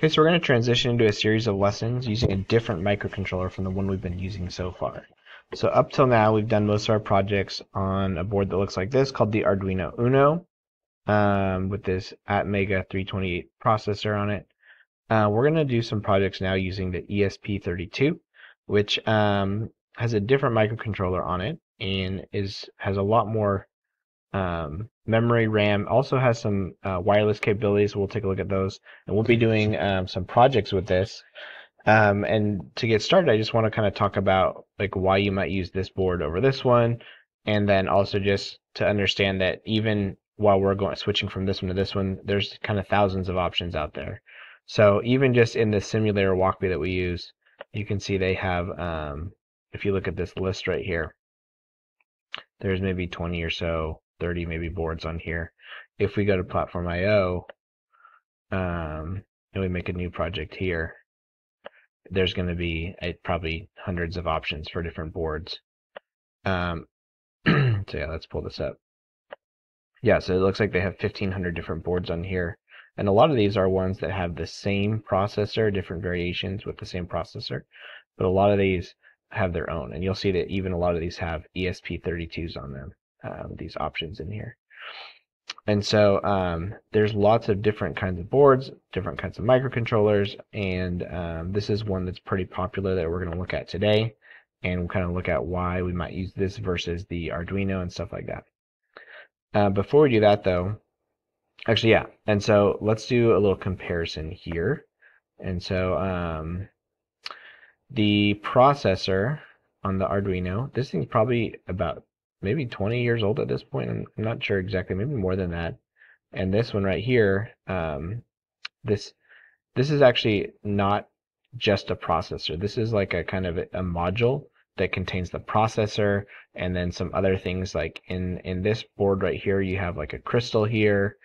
Okay, so we're going to transition into a series of lessons using a different microcontroller from the one we've been using so far. So up till now, we've done most of our projects on a board that looks like this called the Arduino Uno um, with this Atmega 328 processor on it. Uh, we're going to do some projects now using the ESP32, which um, has a different microcontroller on it and is has a lot more um, memory RAM. Also has some uh, wireless capabilities. We'll take a look at those, and we'll be doing um, some projects with this. Um, and to get started, I just want to kind of talk about like why you might use this board over this one, and then also just to understand that even while we're going switching from this one to this one, there's kind of thousands of options out there. So even just in the simulator walkthrough that we use, you can see they have. Um, if you look at this list right here, there's maybe 20 or so 30 maybe boards on here. If we go to Platform IO um, and we make a new project here, there's going to be a, probably hundreds of options for different boards. Um, so yeah, let's pull this up. Yeah, so it looks like they have 1,500 different boards on here. And a lot of these are ones that have the same processor, different variations with the same processor. But a lot of these have their own. And you'll see that even a lot of these have ESP32s on them um, these options in here. And so um, there's lots of different kinds of boards, different kinds of microcontrollers, and um, this is one that's pretty popular that we're going to look at today, and we'll kind of look at why we might use this versus the Arduino and stuff like that. Uh, before we do that, though, actually, yeah, and so let's do a little comparison here. And so um, the processor on the Arduino, this thing's probably about maybe 20 years old at this point. I'm not sure exactly, maybe more than that. And this one right here, um, this this is actually not just a processor. This is like a kind of a, module that contains the processor and then some other things like in in this board right here you have like a crystal here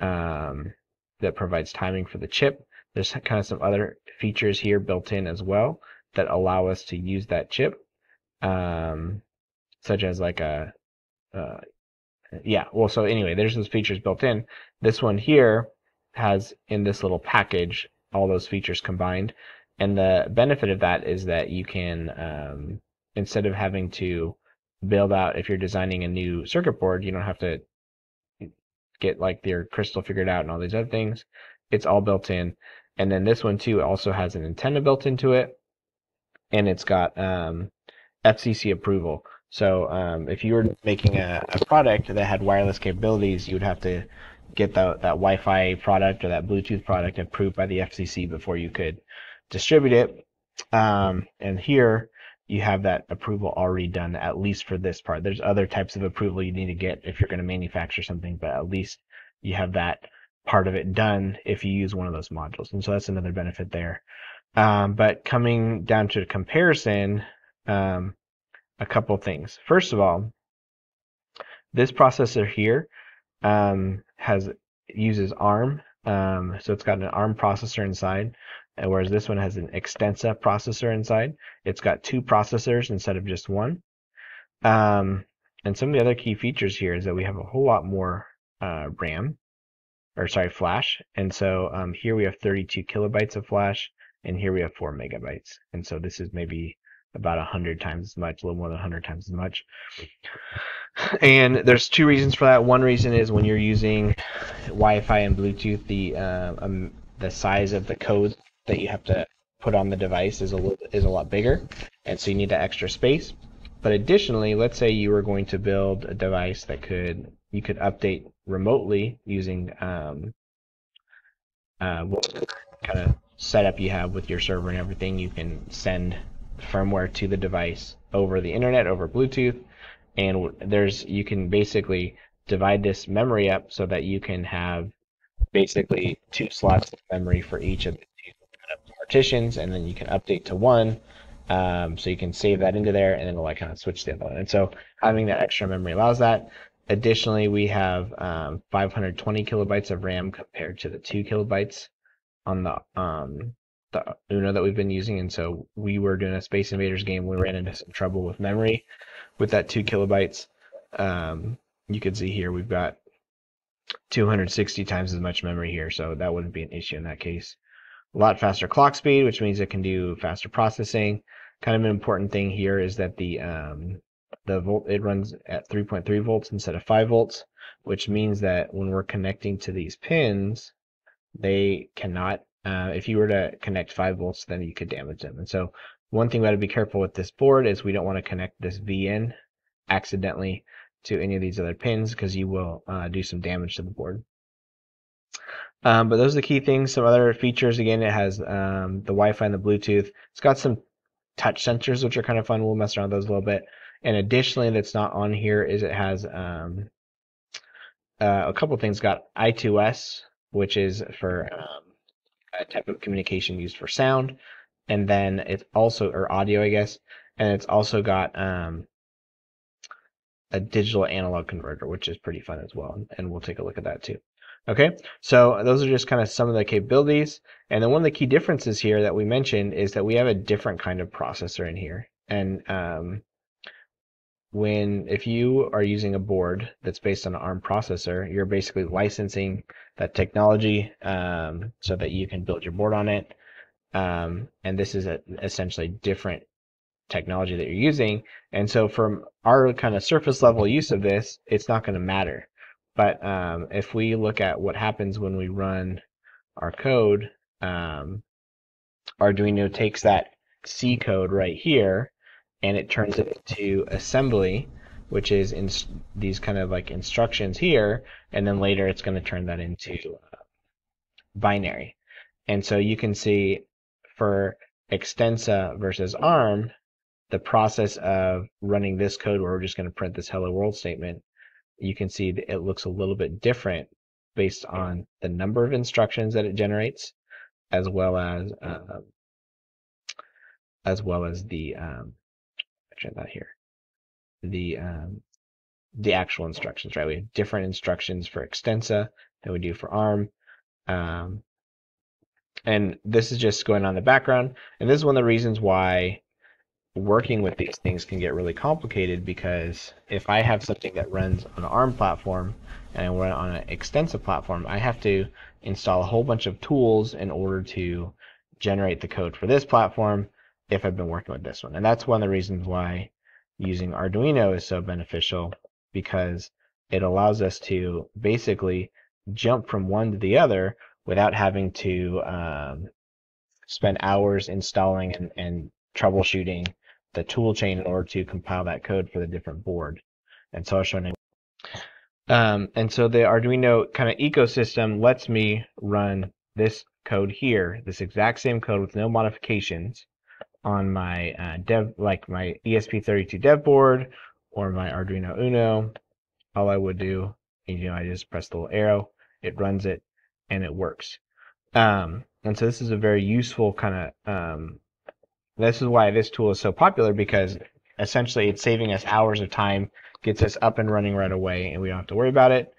um, that provides timing for the chip. There's kind of some other features here built in as well that allow us to use that chip. Um, such as like a, uh, yeah. Well, so anyway, there's those features built in. This one here has in this little package all those features combined, and the benefit of that is that you can um, instead of having to build out if you're designing a new circuit board, you don't have to get like your crystal figured out and all these other things. It's all built in. And then this one too also has an antenna built into it, and it's got um, FCC approval. So um, if you were making a, a, product that had wireless capabilities, you would have to get the, that Wi-Fi product or that Bluetooth product approved by the FCC before you could distribute it. Um, and here you have that approval already done, at least for this part. There's other types of approval you need to get if you're going to manufacture something, but at least you have that part of it done if you use one of those modules. And so that's another benefit there. Um, but coming down to comparison, um, a couple things. First of all, this processor here um, has uses ARM, um, so it's got an ARM processor inside, whereas this one has an Xtensa processor inside. It's got two processors instead of just one. Um, and some of the other key features here is that we have a whole lot more uh, RAM, or sorry, flash. And so um, here we have 32 kilobytes of flash, and here we have 4 megabytes. And so this is maybe about a hundred times as much, a little more than a hundred times as much. And there's two reasons for that. One reason is when you're using Wi-Fi and Bluetooth, the uh, um, the size of the code that you have to put on the device is a little, is a lot bigger, and so you need that extra space. But additionally, let's say you were going to build a device that could you could update remotely using um, uh, what kind of setup you have with your server and everything. You can send firmware to the device over the internet, over Bluetooth, and there's you can basically divide this memory up so that you can have basically two slots of memory for each of the two partitions, and then you can update to one. Um, so you can save that into there, and then it'll like kind of switch the other one. And so having that extra memory allows that. Additionally, we have um, 520 kilobytes of RAM compared to the two kilobytes on the um, the Uno that we've been using, and so we were doing a Space Invaders game. We ran into some trouble with memory with that two kilobytes. Um, you can see here we've got 260 times as much memory here, so that wouldn't be an issue in that case. a lot faster clock speed, which means it can do faster processing. Kind of an important thing here is that the um, the volt it runs at 3.3 volts instead of 5 volts, which means that when we're connecting to these pins, they cannot. Uh, if you were to connect 5 volts, then you could damage them. And so one thing we got to be careful with this board is we don't want to connect this VN accidentally to any of these other pins because you will uh, do some damage to the board. Um, but those are the key things. Some other features, again, it has um, the Wi-Fi and the Bluetooth. It's got some touch sensors, which are kind of fun. We'll mess around with those a little bit. And additionally, that's not on here is it has um, uh, a couple things. Got I2S, which is for um, a type of communication used for sound, and then it's also or audio, I guess, and it's also got um, a digital analog converter, which is pretty fun as well. And we'll take a look at that too. Okay, so those are just kind of some of the capabilities. And then one of the key differences here that we mentioned is that we have a different kind of processor in here. And um, when if you are using a board that's based on an ARM processor, you're basically licensing that technology um, so that you can build your board on it. Um, and this is a, essentially different technology that you're using. And so from our kind of surface level use of this, it's not going to matter. But um, if we look at what happens when we run our code, um, Arduino takes that C code right here and it turns it into assembly, which is in these kind of like instructions here, and then later it's going to turn that into uh, binary. And so you can see for Xtensa versus ARM, the process of running this code where we're just going to print this hello world statement, you can see that it looks a little bit different based on the number of instructions that it generates, as well as uh, as well as the um, actually not here the um, the actual instructions. Right, we have different instructions for Xtensa than we do for ARM. Um, and this is just going on in the background. And this is one of the reasons why working with these things can get really complicated because if I have something that runs on an ARM platform and I run on an Xtensa platform, I have to install a whole bunch of tools in order to generate the code for this platform if I've been working with this one. And that's one of the reasons why using Arduino is so beneficial because it allows us to basically jump from one to the other without having to um, spend hours installing and, and troubleshooting the tool chain in order to compile that code for the different board. And so I'll show you. Um, and so the Arduino kind of ecosystem lets me run this code here, this exact same code with no modifications on my uh, dev, like my ESP32 dev board or my Arduino Uno. All I would do, you know, I just press the little arrow, it runs it, and it works. Um, and so this is a very useful kind of um, this is why this tool is so popular because essentially it's saving us hours of time, gets us up and running right away, and we don't have to worry about it.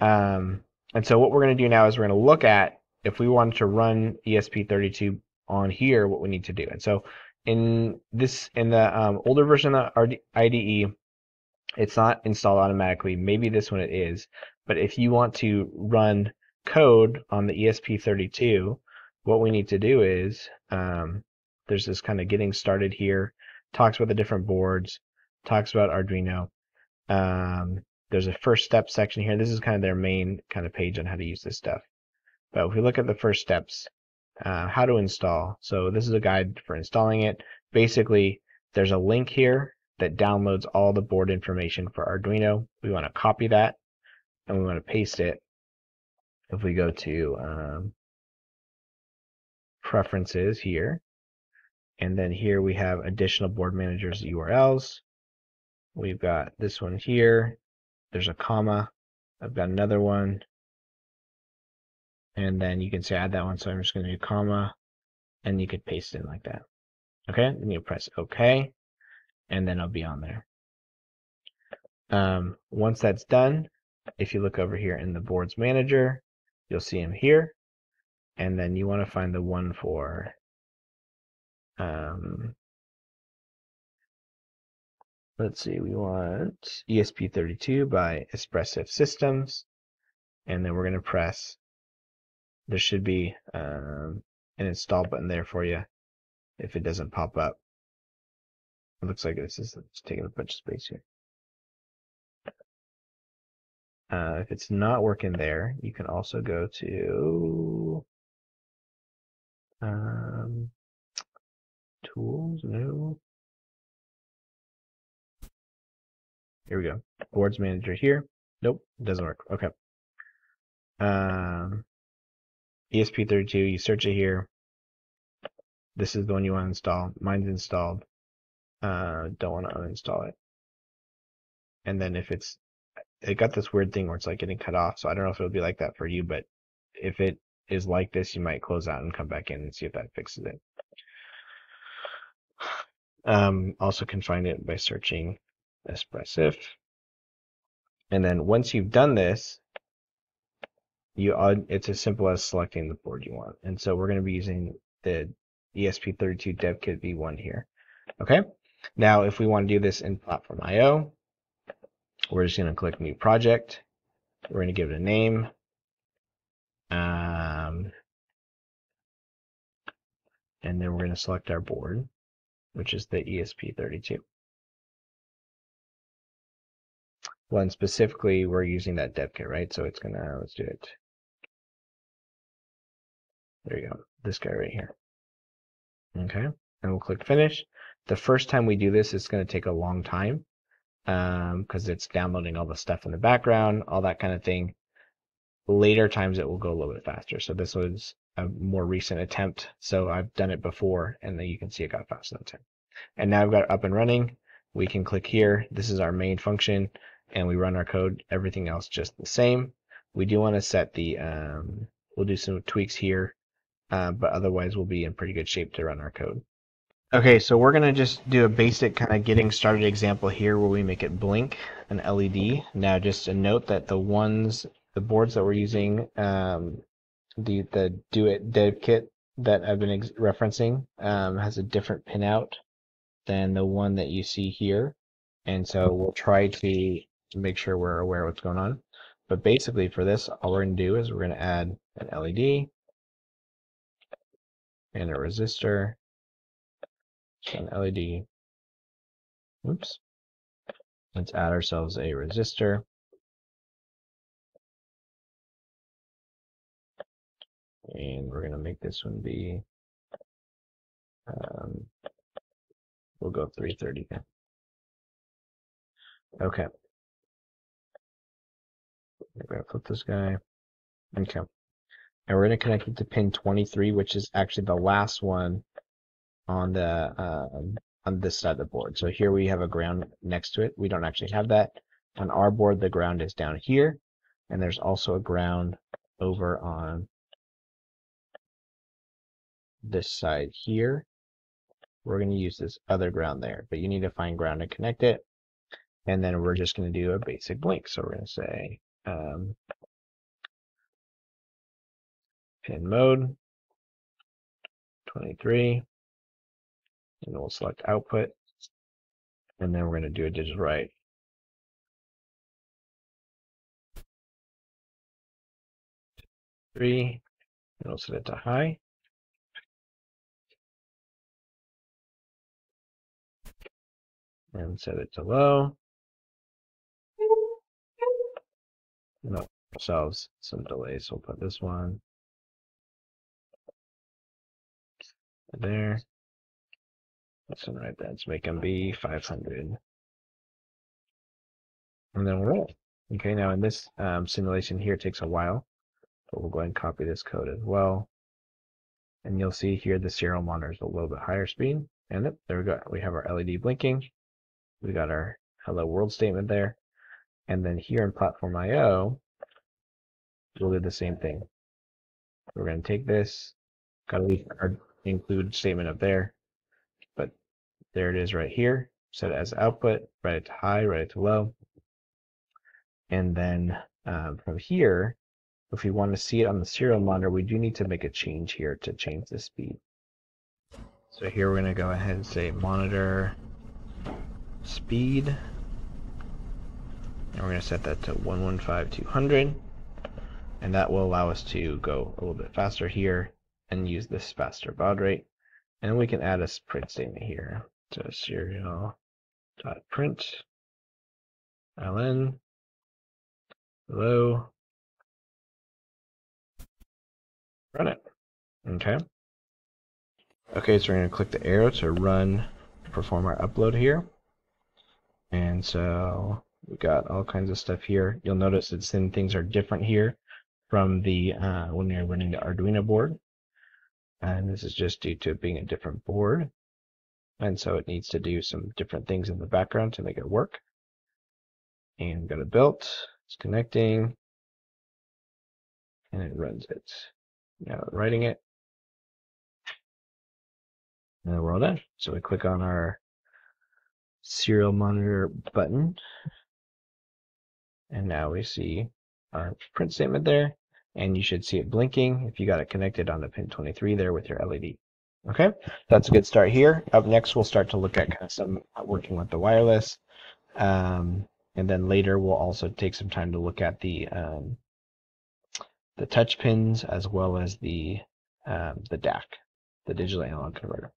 Um, and so what we're going to do now is we're going to look at if we wanted to run ESP32 on here, what we need to do. And so in this in the um, older version of IDE, it's not installed automatically. Maybe this one it is. But if you want to run code on the ESP32, what we need to do is um, there's this kind of getting started here, talks about the different boards, talks about Arduino. Um, there's a first step section here. This is kind of their main kind of page on how to use this stuff. But if we look at the first steps, uh, how to install. So this is a guide for installing it. Basically, there's a link here that downloads all the board information for Arduino. We want to copy that and we want to paste it. If we go to um, preferences here, and then here we have additional board managers URLs. We've got this one here. There's a comma. I've got another one. And then you can say add that one. So I'm just going to do comma and you could paste it in like that. Okay. Then you press OK and then I'll be on there. Um, once that's done, if you look over here in the boards manager, you'll see him here. And then you want to find the one for um, let's see, we want ESP32 by Espressif Systems, and then we're going to press, there should be um, an install button there for you if it doesn't pop up. It looks like this is taking a bunch of space here. Uh, if it's not working there, you can also go to um, tools, new. Here we go. Boards manager here. Nope, doesn't work. Okay. Um, ESP32, you search it here. This is the one you want to install. Mine's installed. Uh, don't want to uninstall it. And then if it's, it got this weird thing where it's like getting cut off. So I don't know if it'll be like that for you, but if it is like this, you might close out and come back in and see if that fixes it. Um, also can find it by searching Espressif. And then once you've done this, you it's as simple as selecting the board you want. And so we're going to be using the ESP32 DevKit v1 here. Okay. Now, if we want to do this in Platform IO, we're just going to click New Project. We're going to give it a name. Um, and then we're going to select our board, which is the ESP32. Well, and specifically, we're using that dev kit, right? So it's gonna, let's do it. There you go, this guy right here. Okay, and we'll click finish. The first time we do this, it's gonna take a long time because um, it's downloading all the stuff in the background, all that kind of thing. Later times it will go a little bit faster. So this was a more recent attempt. So I've done it before and then you can see it got faster than time. And now I've got it up and running. We can click here. This is our main function and we run our code, everything else just the same. We do want to set the, um, we'll do some tweaks here, uh, but otherwise we'll be in pretty good shape to run our code. Okay, so we're going to just do a basic kind of getting started example here where we make it blink, an LED. Now just a note that the ones, the boards that we're using, um, the, the DOIT Dev Kit that I've been referencing um, has a different pinout than the one that you see here. And so we'll try to make sure we're aware what's going on. But basically for this, all we're going to do is we're going to add an LED and a resistor, an LED. Oops. Let's add ourselves a resistor. And we're going to make this one be, um, we'll go 330 Okay. We're going to flip this guy. Okay. And we're going to connect it to pin 23, which is actually the last one on the uh, on this side of the board. So here we have a ground next to it. We don't actually have that. On our board, the ground is down here. And there's also a ground over on this side here. We're going to use this other ground there, but you need to find ground and connect it. And then we're just going to do a basic blink. So we're going to say um, pin mode. 23 and we'll select output. And then we're going to do a digital write. Three. And we'll set it to high. And set it to low. No, ourselves some delays. We'll put this one there. One right there. Let's make them be 500. And then we're roll. Okay, now in this um, simulation here, it takes a while, but we'll go ahead and copy this code as well. And you'll see here the serial monitor is a little bit higher speed. And there we go. We have our LED blinking. We got our hello world statement there. And then here in Platform IO, we'll do the same thing. We're going to take this, got to leave our include statement up there, but there it is right here. Set it as output, write it to high, write it to low. And then um, from here, if we want to see it on the serial monitor, we do need to make a change here to change the speed. So here we're going to go ahead and say monitor speed and we're going to set that to 115200 and that will allow us to go a little bit faster here and use this faster baud rate. And we can add a print statement here to serial dot print ln hello run it. Okay. Okay, so we're going to click the arrow to run, perform our upload here. And so we got all kinds of stuff here. You'll notice that some things are different here from the uh, when you're running the Arduino board. And this is just due to being a different board. And so it needs to do some different things in the background to make it work. And go to built, it's connecting, and it runs it. Now writing it. And we're all done. So we click on our serial monitor button. And now we see our print statement there. And you should see it blinking if you got it connected on the pin 23 there with your LED. Okay, that's a good start here. Up next, we'll start to look at kind of some working with the wireless. Um, and then later, we'll also take some time to look at the um, the touch pins as well as the um, the DAC, the digital analog converter.